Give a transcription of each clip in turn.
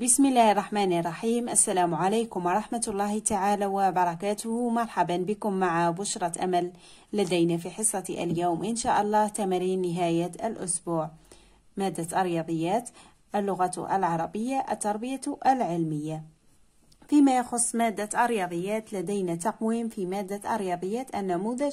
بسم الله الرحمن الرحيم. السلام عليكم ورحمة الله تعالى وبركاته. مرحبا بكم مع بشرة أمل لدينا في حصة اليوم إن شاء الله تمارين نهاية الأسبوع. مادة الرياضيات اللغة العربية التربية العلمية. فيما يخص مادة الرياضيات لدينا تقويم في مادة الرياضيات النموذج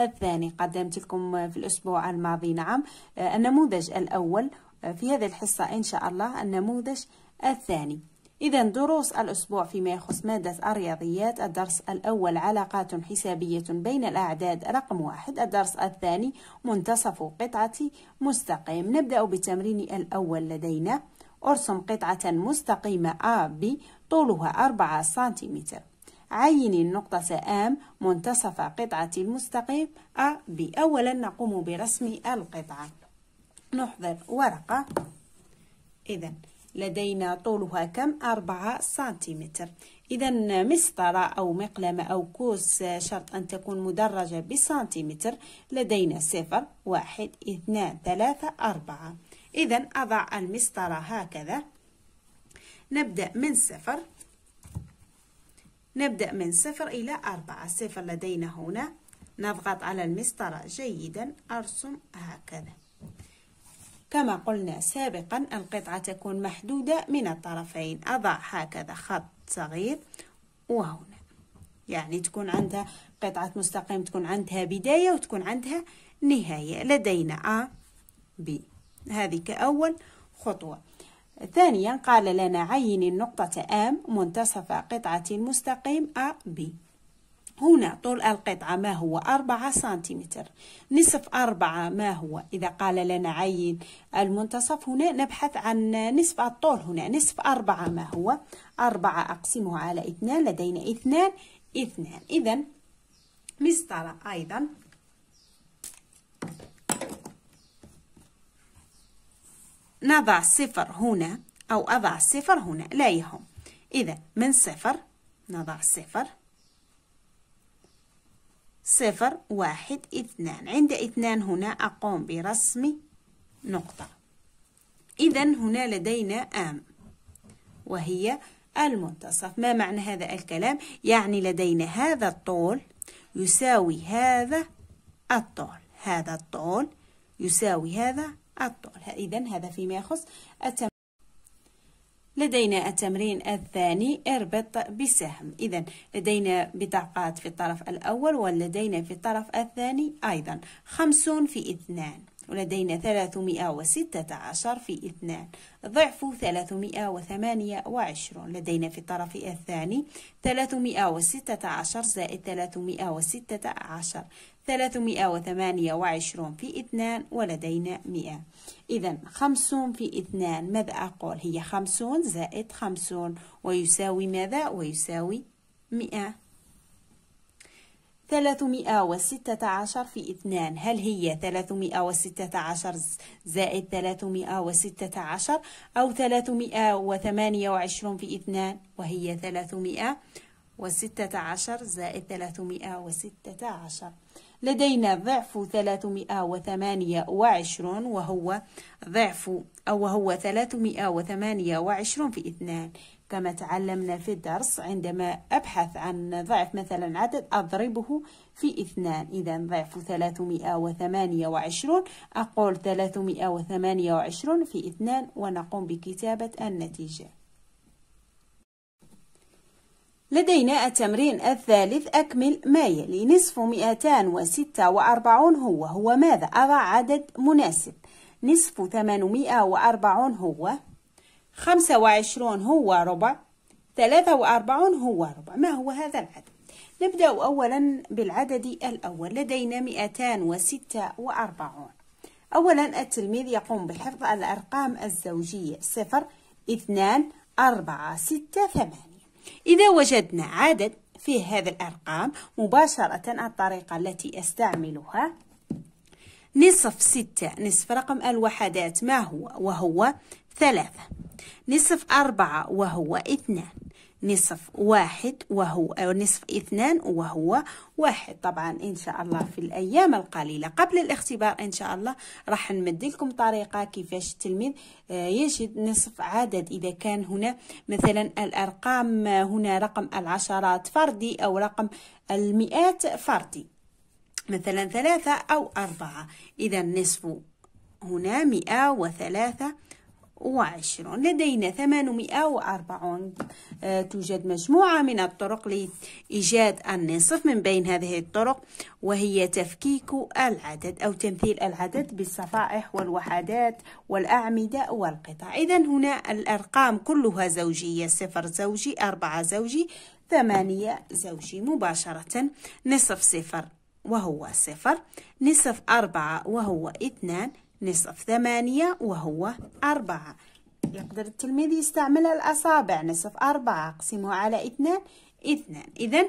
الثاني. قدمت لكم في الأسبوع الماضي نعم النموذج الأول في هذه الحصة إن شاء الله النموذج الثاني. إذا دروس الأسبوع فيما يخص مادة الرياضيات. الدرس الأول علاقات حسابية بين الأعداد. رقم واحد. الدرس الثاني منتصف قطعة مستقيم. نبدأ بالتمرين الأول لدينا. أرسم قطعة مستقيمة A B طولها أربعة سنتيمتر. عين النقطة آم منتصف قطعة المستقيم A B. أولا نقوم برسم القطعة. نحضر ورقة. إذا لدينا طولها كم؟ أربعة سنتيمتر. إذا مسطرة أو مقلمة أو كوس شرط أن تكون مدرجة بسنتيمتر لدينا صفر واحد اثنان ثلاثة أربعة. إذا أضع المسطرة هكذا. نبدأ من صفر. نبدأ من صفر إلى أربعة. صفر لدينا هنا. نضغط على المسطرة جيدا. أرسم هكذا. كما قلنا سابقا القطعة تكون محدودة من الطرفين. أضع هكذا خط صغير وهنا. يعني تكون عندها قطعة مستقيم تكون عندها بداية وتكون عندها نهاية. لدينا A B. هذه كأول خطوة. ثانيا قال لنا عين النقطة M منتصف قطعة المستقيم A B. هنا طول القطعة ما هو أربعة سنتيمتر. نصف أربعة ما هو؟ إذا قال لنا عين المنتصف هنا نبحث عن نصف الطول هنا. نصف أربعة ما هو؟ أربعة أقسمه على اثنان لدينا اثنان اثنان. إذا مسطرة أيضا. نضع صفر هنا أو أضع صفر هنا. لا يهم. إذا من صفر نضع صفر. صفر واحد اثنان. عند اثنان هنا أقوم برسم نقطة. إذا هنا لدينا آم وهي المنتصف. ما معنى هذا الكلام؟ يعني لدينا هذا الطول يساوي هذا الطول. هذا الطول يساوي هذا الطول. إذا هذا فيما يخص التمرين. لدينا التمرين الثاني اربط بسهم. إذا لدينا بطاقات في الطرف الأول ولدينا في الطرف الثاني أيضا. خمسون في اثنان. ولدينا ثلاثمائة وستة عشر في اثنان ضعف ثلاثمائة وثمانية وعشرون. لدينا في الطرف الثاني ثلاثمائة وستة عشر زائد ثلاثمائة وستة عشر ثلاثمائة وثمانية وعشرون في اثنان ولدينا مئة. إذا خمسون في اثنان ماذا أقول؟ هي خمسون زائد خمسون ويساوي ماذا؟ ويساوي مئة. ثلاثمائة وستة عشر في اثنان. هل هي ثلاثمائة وستة عشر زائد ثلاثمائة وستة عشر أو ثلاثمائة وثمانية وعشرون في اثنان؟ وهي ثلاثمائة وستة عشر زائد ثلاثمائة وستة عشر. لدينا ضعف ثلاثمائة وثمانية وعشرون وهو ضعف أو وثمانية وعشرون في اثنان. كما تعلمنا في الدرس عندما أبحث عن ضعف مثلا عدد أضربه في اثنان. إذا ضعف ثلاثمائة وثمانية وعشرون أقول ثلاثمائة وثمانية وعشرون في اثنان ونقوم بكتابة النتيجة. لدينا التمرين الثالث أكمل ما يلي. نصف مئتان وستة وأربعون هو. هو ماذا؟ أضع عدد مناسب. نصف ثمانمائة وأربعون هو. خمسة وعشرون هو ربع ثلاثة وأربعون هو ربع. ما هو هذا العدد؟ نبدأ أولا بالعدد الأول. لدينا مئتان وستة وأربعون. أولا التلميذ يقوم بحفظ الأرقام الزوجية. صفر اثنان أربعة ستة ثمانية. إذا وجدنا عدد فيه هذه الأرقام مباشرة الطريقة التي أستعملها. نصف ستة نصف رقم الوحدات. ما هو؟ وهو ثلاثة. نصف أربعة وهو اثنان. نصف واحد وهو أو نصف اثنان وهو واحد. طبعا إن شاء الله في الأيام القليلة قبل الاختبار إن شاء الله راح نمد لكم طريقة كيفاش التلميذ آه، يجد نصف عدد إذا كان هنا مثلا الأرقام هنا رقم العشرات فردي أو رقم المئات فردي. مثلا ثلاثة أو أربعة. إذا نصف هنا مئة وثلاثة وعشرون لدينا ثمانمائة وأربعون آه، توجد مجموعة من الطرق لإيجاد النصف من بين هذه الطرق وهي تفكيك العدد أو تمثيل العدد بالصفائح والوحدات والأعمدة والقطع. إذا هنا الأرقام كلها زوجية صفر زوجي أربعة زوجي ثمانية زوجي. مباشرة نصف صفر وهو صفر نصف أربعة وهو اثنان نصف ثمانية وهو أربعة يقدر التلميذ يستعمل الأصابع نصف أربعة أقسمه على اثنان اثنان إذا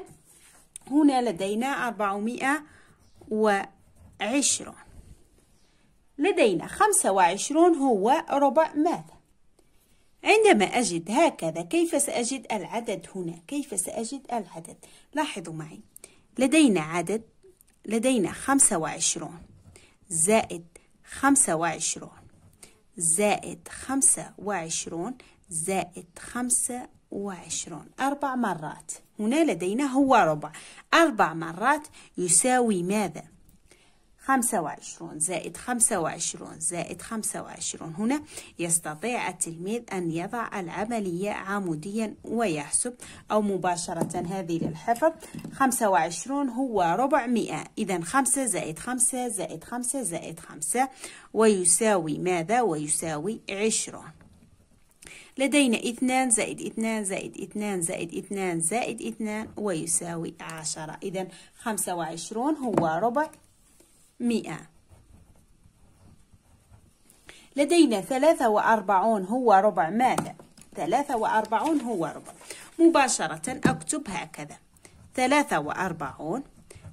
هنا لدينا أربعمائة وعشرون لدينا خمسة وعشرون هو ربع ماذا؟ عندما أجد هكذا كيف سأجد العدد هنا؟ كيف سأجد العدد؟ لاحظوا معي لدينا عدد لدينا خمسة وعشرون زائد خمسة وعشرون. زائد خمسة وعشرون زائد خمسة وعشرون. أربع مرات. هنا لدينا هو ربع. أربع مرات يساوي ماذا؟ خمسة وعشرون زائد خمسة وعشرون زائد خمسة وعشرون. هنا يستطيع التلميذ أن يضع العملية عموديا ويحسب أو مباشرة. هذه للحفظ. خمسة وعشرون هو ربع مئة. إذا خمسة زائد خمسة زائد خمسة زائد خمسة ويساوي ماذا؟ ويساوي عشرون. لدينا اثنان زائد اثنان زائد اثنان زائد اثنان زائد اثنان ويساوي عشرة. إذا خمسة وعشرون هو ربع مئة. لدينا ثلاثة وأربعون هو ربع ماذا؟ ثلاثة وأربعون هو ربع. مباشرة أكتب هكذا. ثلاثة وأربعون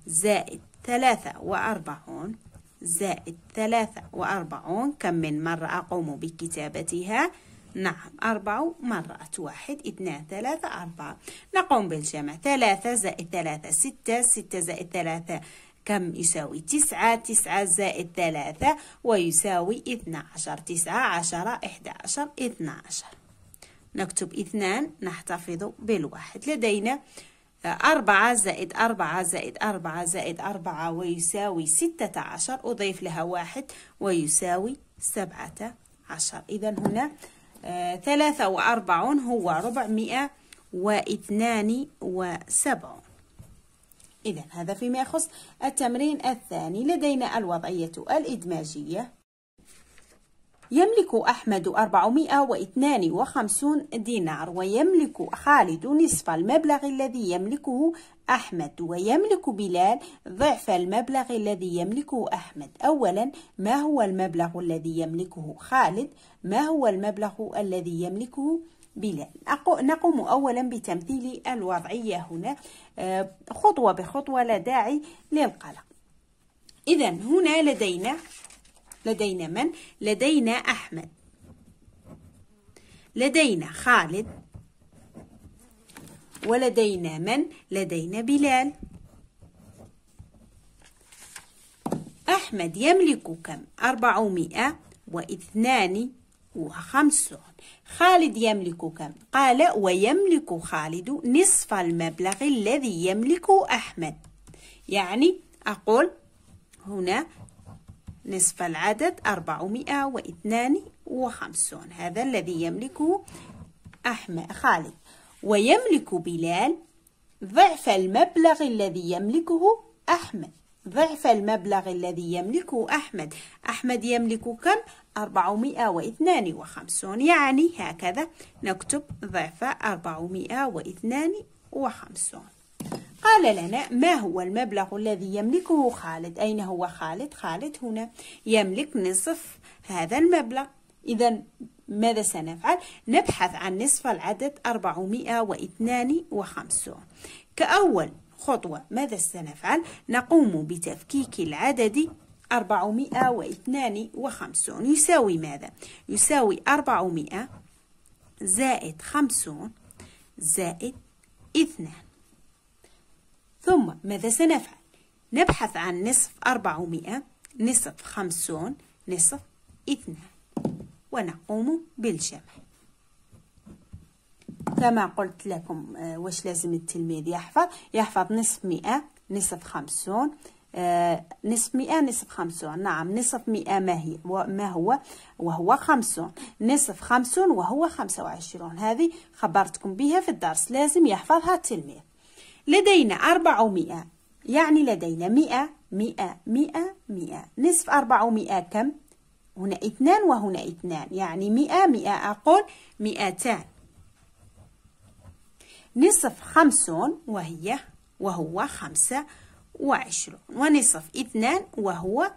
زائد ثلاثة وأربعون زائد ثلاثة وأربعون. كم من مرة أقوم بكتابتها؟ نعم أربع مرات واحد اثنان ثلاثة أربعة. نقوم بالجمع. ثلاثة زائد ثلاثة ستة ستة زائد ثلاثة كم يساوي تسعة تسعة زائد ثلاثة ويساوي اثنى عشر تسعة عشرة إحدى عشر اثنى عشر نكتب اثنان نحتفظ بالواحد. لدينا أربعة زائد أربعة زائد أربعة زائد أربعة ويساوي ستة عشر أضيف لها واحد ويساوي سبعة عشر. إذا هنا آه ثلاثة وأربعون هو ربعمائة واثنان وسبعون. إذا هذا فيما يخص التمرين الثاني لدينا الوضعية الإدماجية. يملك أحمد 452 دينار ويملك خالد نصف المبلغ الذي يملكه أحمد ويملك بلال ضعف المبلغ الذي يملكه أحمد. أولا ما هو المبلغ الذي يملكه خالد؟ ما هو المبلغ الذي يملكه بلال نقوم أولا بتمثيل الوضعية هنا آه، خطوة بخطوة لا داعي للقلق إذا هنا لدينا لدينا من؟ لدينا أحمد لدينا خالد ولدينا من؟ لدينا بلال أحمد يملك كم؟ أربعمائة واثنان وخمسون. خالد يملك كم؟ قال ويملك خالد نصف المبلغ الذي يملكه أحمد. يعني أقول هنا نصف العدد أربعمائة واثنان وخمسون. هذا الذي يملكه أحمد خالد. ويملك بلال ضعف المبلغ الذي يملكه أحمد. ضعف المبلغ الذي يملكه أحمد. أحمد يملك كم؟ 452 يعني هكذا نكتب ضعف 452 قال لنا ما هو المبلغ الذي يملكه خالد أين هو خالد؟ خالد هنا يملك نصف هذا المبلغ إذا ماذا سنفعل؟ نبحث عن نصف العدد 452 كأول خطوة ماذا سنفعل؟ نقوم بتفكيك العدد أربعمائة واثنان وخمسون. يساوي ماذا؟ يساوي أربعمائة زائد خمسون زائد اثنان. ثم ماذا سنفعل؟ نبحث عن نصف أربعمائة نصف خمسون نصف اثنان. ونقوم بالجمع. كما قلت لكم آه، واش لازم التلميذ يحفظ؟ يحفظ نصف مئة نصف خمسون آه، نصف مئة نصف خمسون. نعم نصف مئة ما هي ما هو؟ وهو خمسون. نصف خمسون وهو خمسة وعشرون. هذه خبرتكم بها في الدرس لازم يحفظها التلميذ. لدينا أربعمائة يعني لدينا مئة مئة مئة مئة. نصف أربعمائة كم؟ هنا اثنان وهنا اثنان يعني مئة مئة أقول مئتان. نصف خمسون وهي وهو خمسة وعشرون ونصف اثنان وهو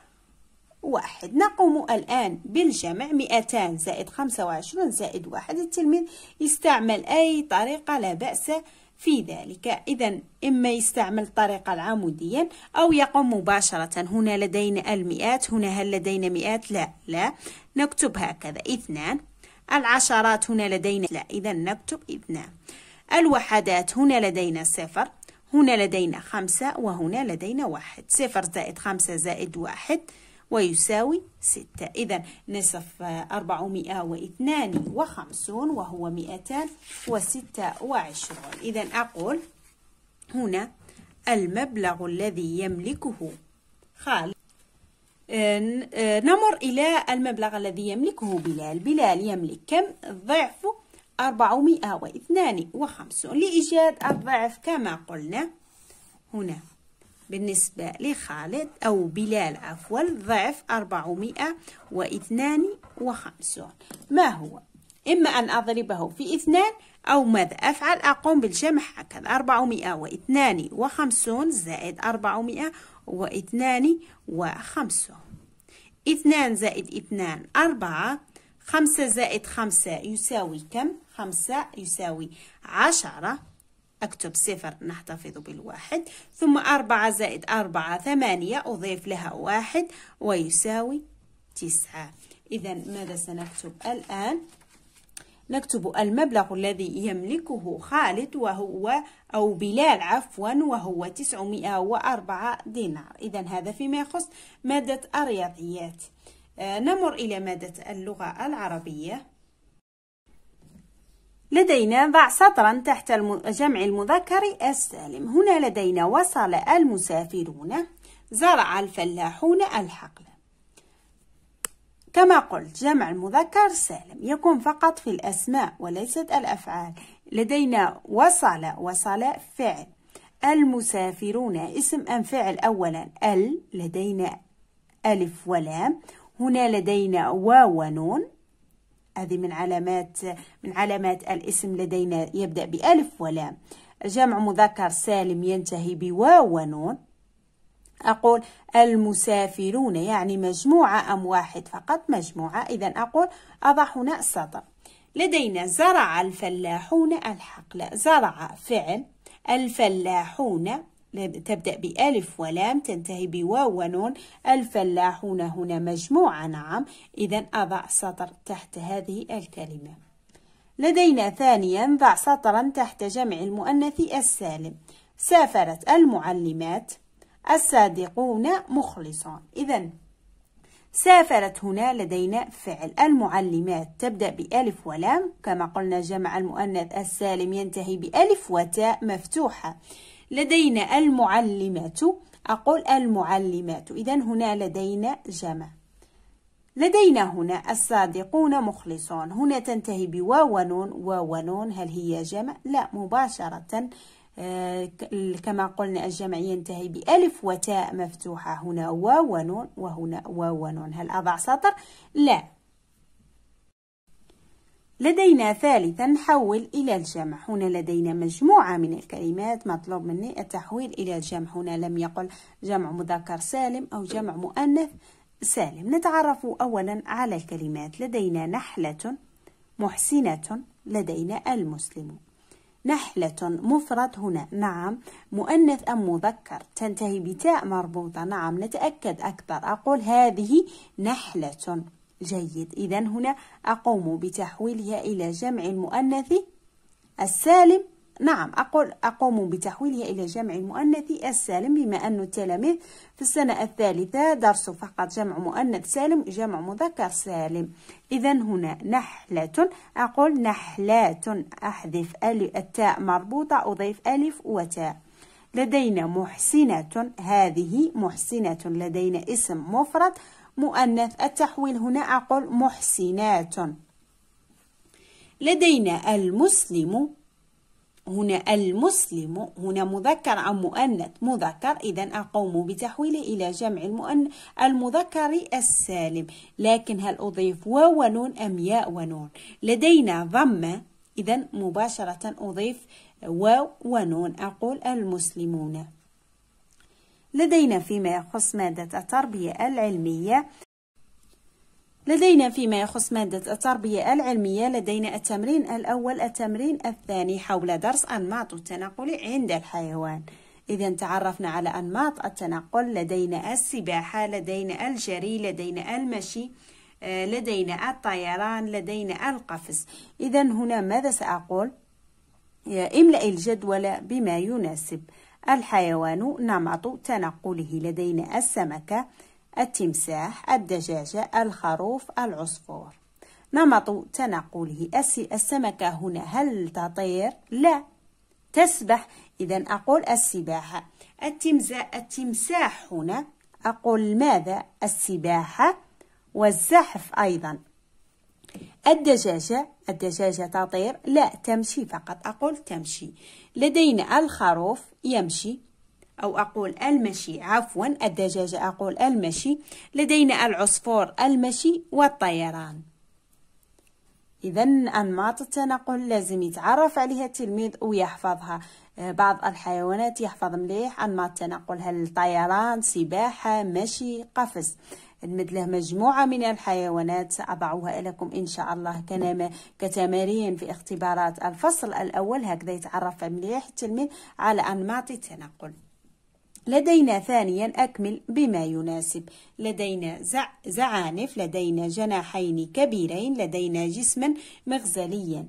واحد. نقوم الآن بالجمع مئتان زائد خمسة وعشرون زائد واحد. التلميذ يستعمل أي طريقة؟ لا بأس في ذلك. إذا إما يستعمل الطريقة العمودية أو يقوم مباشرة. هنا لدينا المئات هنا هل لدينا مئات؟ لا لا. نكتب هكذا. اثنان. العشرات هنا لدينا لا. إذا نكتب اثنان. الوحدات هنا لدينا صفر. هنا لدينا خمسة وهنا لدينا واحد. صفر زائد خمسة زائد واحد ويساوي ستة. إذا نصف أربعمائة واثنان وخمسون وهو مئتان وستة وعشرون. إذا أقول هنا المبلغ الذي يملكه خالد نمر إلى المبلغ الذي يملكه بلال. بلال يملك كم؟ ضعف أربعمائة واثنان وخمسون لإيجاد الضعف كما قلنا هنا. بالنسبة لخالد أو بلال عفوا ضعف أربعمائة واثنان وخمسون. ما هو؟ إما أن أضربه في اثنان أو ماذا؟ أفعل؟ أقوم بالجمع. هكذا. أربعمائة واثنان وخمسون زائد أربعمائة واثنان وخمسون. اثنان زائد اثنان أربعة. خمسة زائد خمسة يساوي كم؟ خمسة يساوي عشرة. أكتب صفر نحتفظ بالواحد. ثم أربعة زائد أربعة ثمانية أضيف لها واحد ويساوي تسعة. إذا ماذا سنكتب الآن؟ نكتب المبلغ الذي يملكه خالد وهو أو بلال عفوا وهو تسعمائة وأربعة دينار. إذا هذا فيما يخص مادة الرياضيات. آه، نمر إلى مادة اللغة العربية. لدينا ضع سطرا تحت جمع المذكر السالم. هنا لدينا وصل المسافرون. زرع الفلاحون الحقل. كما قلت جمع المذكر سالم. يكون فقط في الأسماء وليست الأفعال. لدينا وصل وصل فعل. المسافرون اسم أم فعل أولا. ال لدينا ألف ولام هنا لدينا واو ونون. هذه من علامات من علامات الاسم لدينا يبدأ بألف ولام جمع مذكر سالم ينتهي بواو ونون. أقول المسافرون يعني مجموعة أم واحد فقط. مجموعة. إذا أقول أضع هنا سطر لدينا زرع الفلاحون الحقل. زرع فعل الفلاحون تبدأ بألف ولام تنتهي بواو ونون الفلاحون هنا مجموعة نعم. إذا أضع سطر تحت هذه الكلمة. لدينا ثانيا ضع سطرا تحت جمع المؤنث السالم. سافرت المعلمات الصادقون مخلصون. إذا سافرت هنا لدينا فعل. المعلمات تبدأ بألف ولام كما قلنا جمع المؤنث السالم ينتهي بألف وتاء مفتوحة. لدينا المعلمة أقول المعلمات. إذا هنا لدينا جمع. لدينا هنا الصادقون مخلصون. هنا تنتهي بواو ونون. واو ونون. هل هي جمع؟ لا. مباشرة. آه كما قلنا الجمع ينتهي بألف وتاء مفتوحة. هنا واو ونون. وهنا واو ونون. هل أضع سطر؟ لا. لدينا ثالثا نحول إلى الجمع. هنا لدينا مجموعة من الكلمات مطلوب مني. التحويل إلى الجمع. هنا لم يقل جمع مذكر سالم أو جمع مؤنث سالم. نتعرف أولا على الكلمات. لدينا نحلة محسنة. لدينا المسلم. نحلة مفرد هنا. نعم. مؤنث أم مذكر. تنتهي بتاء مربوطة. نعم. نتأكد أكثر. أقول هذه نحلة. جيد. إذا هنا أقوم بتحويلها إلى جمع المؤنث السالم. نعم أقول أقوم بتحويلها إلى جمع المؤنث السالم بما أن التلاميذ في السنة الثالثة درسوا فقط جمع مؤنث سالم جمع مذكر سالم. إذا هنا نحلة أقول نحلات أحذف التاء مربوطة أضيف ألف وتاء. لدينا محسنة هذه محسنة لدينا اسم مفرد مؤنث التحويل هنا أقول محسنات. لدينا المسلم هنا المسلم هنا مذكر أم مؤنث مذكر إذا أقوم بتحويله إلى جمع المؤنث المذكر السالم. لكن هل أضيف واو ونون أم ياء ونون؟ لدينا ضمة إذا مباشرة أضيف واو ونون. أقول المسلمون. لدينا فيما يخص مادة التربية العلمية. لدينا فيما يخص مادة التربية العلمية لدينا التمرين الأول التمرين الثاني حول درس أنماط التنقل عند الحيوان. إذا تعرفنا على أنماط التنقل لدينا السباحة لدينا الجري لدينا المشي آه، لدينا الطيران لدينا القفز. إذا هنا ماذا سأقول؟ املأ الجدول بما يناسب. الحيوان نمط تنقله لدينا السمكة التمساح الدجاجة الخروف العصفور. نمط تنقله السمكة هنا هل تطير؟ لا. تسبح. إذا أقول السباحة. التمساح هنا أقول ماذا؟ السباحة والزحف أيضا. الدجاجة الدجاجة تطير لا تمشي فقط. أقول تمشي. لدينا الخروف يمشي أو أقول المشي عفوا الدجاجة أقول المشي. لدينا العصفور المشي والطيران. إذا أنماط التنقل لازم يتعرف عليها التلميذ ويحفظها. آه، بعض الحيوانات يحفظ مليح أنماط التنقل هل طيران سباحة مشي قفز. مثل مجموعة من الحيوانات سأضعها لكم إن شاء الله كتمارين في اختبارات الفصل الأول. هكذا يتعرف مليح التلميذ على أنماط التنقل. لدينا ثانيا أكمل بما يناسب. لدينا زعانف لدينا جناحين كبيرين لدينا جسما مغزليا.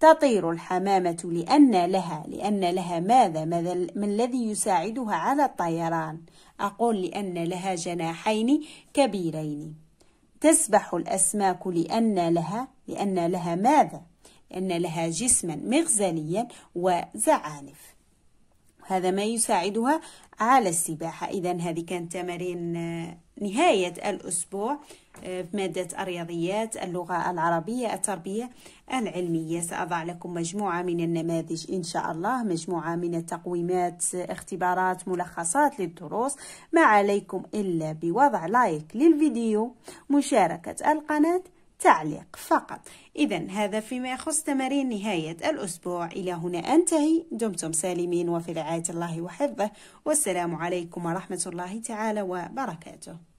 تطير الحمامة لأن لها لأن لها ماذا؟ ما الذي يساعدها على الطيران؟ أقول لأن لها جناحين كبيرين. تسبح الأسماك لأن لها لأن لها ماذا؟ لأن لها جسما مغزليا وزعانف. هذا ما يساعدها على السباحة. إذا هذه كانت تمارين آه، نهاية الأسبوع آه، في مادة الرياضيات اللغة العربية التربية العلمية. سأضع لكم مجموعة من النماذج إن شاء الله مجموعة من التقويمات اختبارات ملخصات للدروس. ما عليكم إلا بوضع لايك للفيديو مشاركة القناة تعليق فقط. إذا هذا فيما يخص تمارين نهاية الأسبوع. إلى هنا أنتهي. دمتم سالمين وفي رعاية الله وحفظه. والسلام عليكم ورحمة الله تعالى وبركاته.